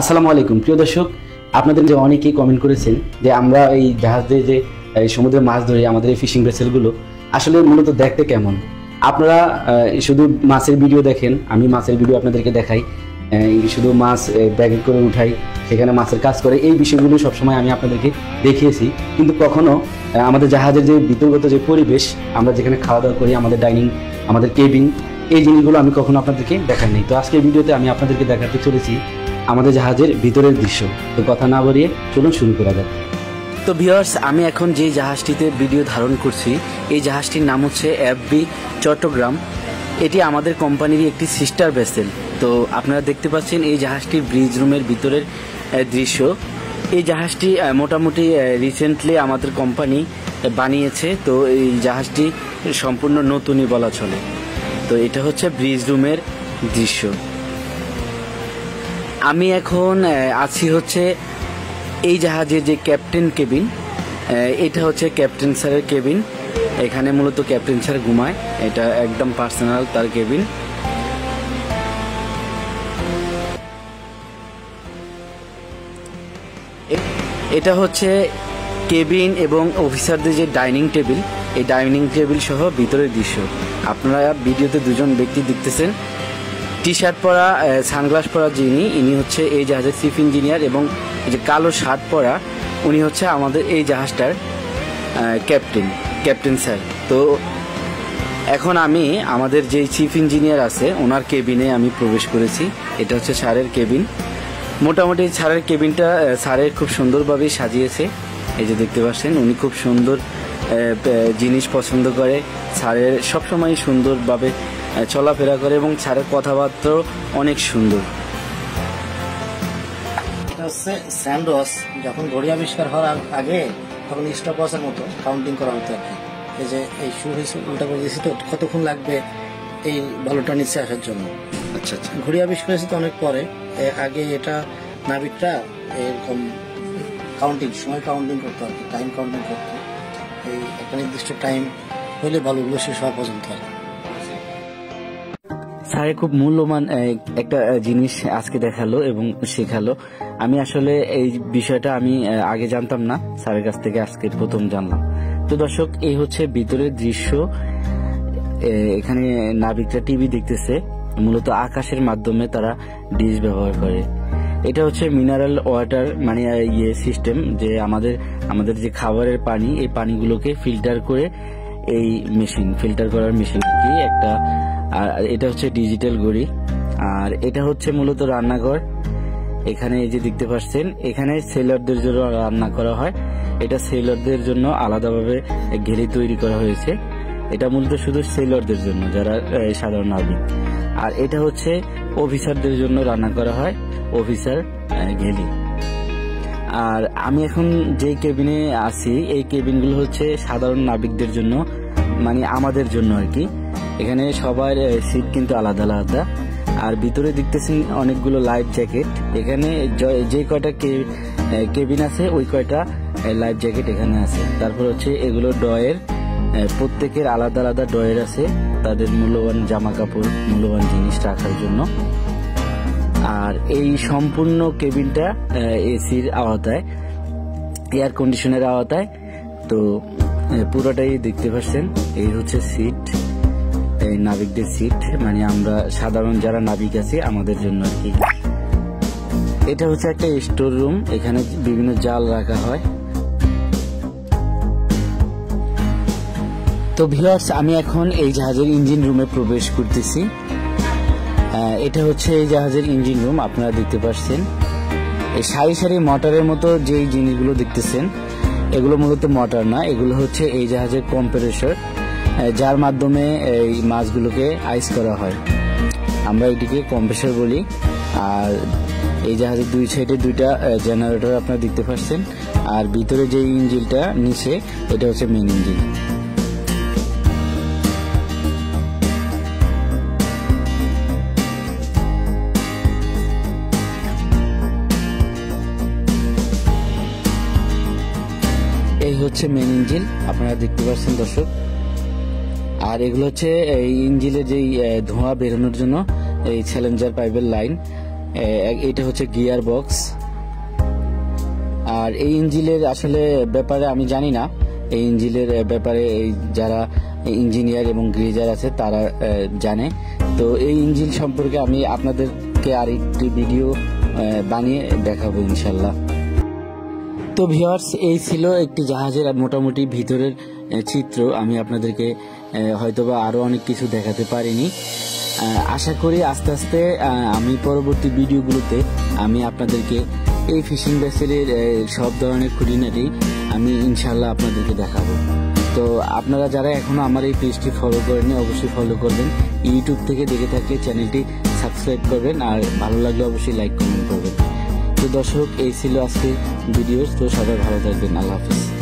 আসসালামু আলাইকুম। প্রিয় দর্শক, আপনাদের যে অনেকেই কমেন্ট করেছেন যে আমরা এই জাহাজ দিয়ে যে সমুদ্রে মাছ ধরি, আমাদের এই ফিশিং ভেসেলগুলো আসলে মূলত দেখতে কেমন? আপনারা শুধু মাছের ভিডিও দেখেন, আমি মাছের ভিডিও আপনাদেরকে দেখাই। শুধু মাছ ব্যাগে করে উঠাই, সেখানে মাছের কাজ করে, এই বিষয়গুলো সবসময় আমি আপনাদেরকে দেখিয়েছি। কিন্তু কখনো আমাদের জাহাজের যে বিতর্গত যে পরিবেশ, আমরা যেখানে খাওয়া দাওয়া করি, আমাদের ডাইনিং আমাদের কেবিন এই জিনিসগুলো আমি কখনো আপনাদেরকে দেখাইনি। তো আজকের ভিডিওতে আমি আপনাদেরকে দেখাতে চলেছি আমাদের জাহাজের ভিতরের দৃশ্য। তো কথা না বাড়িয়ে চলুন শুরু করা যাক। তো ভিউয়ার্স, আমি এখন যে জাহাজটিতে ভিডিও ধারণ করছি, এই জাহাজটির নাম হচ্ছে এফবি চট্টগ্রাম। এটি আমাদের কোম্পানির একটি সিস্টার ভেসেল তো আপনারা দেখতে পাচ্ছেন এই জাহাজটির ব্রিজ রুমের ভিতরের দৃশ্য। এই জাহাজটি মোটামুটি রিসেন্টলি আমাদের কোম্পানি বানিয়েছে। তো এই জাহাজটি সম্পূর্ণ নতুনই বলা চলে। তো এটা হচ্ছে ব্রিজ রুমের দৃশ্য। আমি এখন আছি হচ্ছে এই জাহাজের যে ক্যাপ্টেন কেবিন এটা হচ্ছে ক্যাপ্টেন স্যারের কেবিন। এখানে মূলত ক্যাপ্টেন স্যার ঘুমায়, এটা একদম পার্সোনাল তার কেবিন। এটা হচ্ছে কেবিন এবং অফিসারদের যে ডাইনিং টেবিল, এই ডাইনিং টেবিল সহ ভিতরের দৃশ্য। আপনারা ভিডিওতে দুজন ব্যক্তি দেখতেছেন টি শার্ট পরা সানগ্লাস পরা যিনি, ইনি হচ্ছে এই জাহাজের চিফ ইঞ্জিনিয়ার এবং যে কালো শার্ট পরা, উনি হচ্ছে আমাদের এই জাহাজটার ক্যাপ্টেন ক্যাপ্টেন স্যার তো এখন আমি, আমাদের যে চিফ ইঞ্জিনিয়ার আছে, ওনার কেবিনে আমি প্রবেশ করেছি। এটা হচ্ছে স্যারের কেবিন মোটামুটি স্যারের কেবিনটা স্যারের খুব সুন্দরভাবেই সাজিয়েছে। এই যে দেখতে পাচ্ছেন, উনি খুব সুন্দর জিনিস পছন্দ করে। স্যারের সবসময় সুন্দরভাবে চলাফেরা করে এবং স্যারের কথাবার্তাও অনেক সুন্দর। এটা হচ্ছে স্যান্ডস যখন ঘড়ি আবিষ্কার হওয়ার আগে তখন স্টপ ওয়াচের মতো কাউন্টিং করা হতো আর কি। এই যে এই শুরু হয়েছে উল্টা করে দিয়েছি তো কতক্ষণ লাগবে এই ভালোটা নিচে আসার জন্য? আচ্ছা আচ্ছা। ঘড়ি আবিষ্কার হয়েছে তো অনেক পরে। আগে এটা নাবিকটা এরকম কাউন্টিং সময় কাউন্টিং করতো আর কি টাইম কাউন্টিং করতো। এই একটা নির্দিষ্ট টাইম হইলে ভালোগুলো শেষ হওয়া পর্যন্ত আর। স্যারে খুব মূল্যবান একটা জিনিস আজকে দেখাল এবং শেখালো। আমি আসলে এই বিষয়টা আমি আগে জানতাম না। স্যারের কাছ থেকে আজকে প্রথম জানলাম। তো দর্শক, এই হচ্ছে ভিতরের দৃশ্য। এখানে নাবিকরা টিভি দেখতেছে। মূলত আকাশের মাধ্যমে তারা ডিশ ব্যবহার করে। এটা হচ্ছে মিনারেল ওয়াটার মানে ইয়ে সিস্টেম যে আমাদের আমাদের যে খাবারের পানি, এই পানিগুলোকে ফিল্টার করে এই মেশিন, ফিল্টার করার মেশিন কি একটা আর এটা হচ্ছে ডিজিটাল ঘড়ি। আর এটা হচ্ছে মূলত রান্নাঘর। এখানে এই যে দেখতে পাচ্ছেন, এখানে সেলরদের জন্য রান্না করা হয়। এটা সেলরদের জন্য আলাদাভাবে ঘেরি তৈরি করা হয়েছে। এটা মূলত শুধু সেলরদের জন্য, যারা সাধারণ নাবিক আর এটা হচ্ছে অফিসারদের জন্য রান্না করা হয়, অফিসার ঘেলি আর আমি এখন যে কেবিনে আছি, এই কেবিনগুলো হচ্ছে সাধারণ নাবিকদের জন্য মানে আমাদের জন্য আর কি। এখানে সবার সিট কিন্তু আলাদা আলাদা। আর ভিতরে দেখতেছেন অনেকগুলো লাইফ জ্যাকেট। এখানে য- কয়টা কেবিন আছে, ওই কয়টা লাইফ জ্যাকেট এখানে আছে। তারপর হচ্ছে এগুলো ডয়ের প্রত্যেকের আলাদা আলাদা ডয়ের আছে। তাদের মূল্যবান জামা কাপড় মূল্যবান জিনিস রাখার জন্য। আর এই সম্পূর্ণ কেবিনটা এসির আওতায়, এয়ার কন্ডিশনের আওতায়। তো পুরোটাই দেখতে পাচ্ছেন। এই হচ্ছে সিট। এই নাবিকদের সিট মানে আমরা সাধারণ যারা নাবিক আছি, আমাদের জন্য আর কি। এটা হচ্ছে একটা স্টোর রুম এখানে বিভিন্ন জাল রাখা হয়। তো ভিউয়ার্স আমি এখন এই জাহাজের ইঞ্জিন রুমে প্রবেশ করতেছি। এটা হচ্ছে এই জাহাজের ইঞ্জিন রুম আপনারা দেখতে পাচ্ছেন। এই সারি সারি মোটরের মতো যেই জিনিসগুলো দেখতেছেন, এগুলো মূলত মোটর না, এগুলো হচ্ছে এই জাহাজের কম্প্রেসর যার মাধ্যমে এই মাছগুলোকে আইস করা হয়। আমরা এটিকে কম্প্রেসার বলি। আর এই জাহাজের দুই সাইডে দুইটা জেনারেটর আপনারা দেখতে পাচ্ছেন। আর ভিতরে যে ইঞ্জিনটা নিচে, এটা হচ্ছে মেন ইঞ্জিন এই হচ্ছে মেন ইঞ্জিন আপনারা দেখতে পাচ্ছেন, দর্শক। আর এগুলো হচ্ছে, এই ইঞ্জিলের যেই ধোঁয়া বেরোনোর জন্য এই চ্যালেঞ্জার পাইপের লাইন এটা হচ্ছে গিয়ার বক্স আর এই ইঞ্জিলের আসলে ব্যাপারে আমি জানি না। এই ইঞ্জিলের ব্যাপারে এই যারা ইঞ্জিনিয়ার এবং গ্রেজার আছে, তারা জানে। তো এই ইঞ্জিন সম্পর্কে আমি আপনাদেরকে আরেকটি ভিডিও বানিয়ে দেখাবো ইনশাল্লাহ। তো ভিউয়ার্স, এই ছিল একটি জাহাজের মোটামুটি ভিতরের চিত্র। আমি আপনাদেরকে হয়তোবা আরও অনেক কিছু দেখাতে পারিনি। আশা করি আস্তে আস্তে আমি পরবর্তী ভিডিওগুলোতে আমি আপনাদেরকে এই ফিশিং ভেসেলের সব ধরনের খুঁটিনাটি আমি ইনশাল্লাহ আপনাদেরকে দেখাবো। তো আপনারা যারা এখনও আমার এই পেজটি ফলো করেননি, অবশ্যই ফলো করবেন। ইউটিউব থেকে দেখে থাকলে চ্যানেলটি সাবস্ক্রাইব করবেন, আর ভালো লাগলে অবশ্যই লাইক কমেন্ট করবেন। তো দর্শক এই ছিল আজকে ভিডিও। তো সবাই ভালো থাকবেন। আল্লাহ হাফিজ।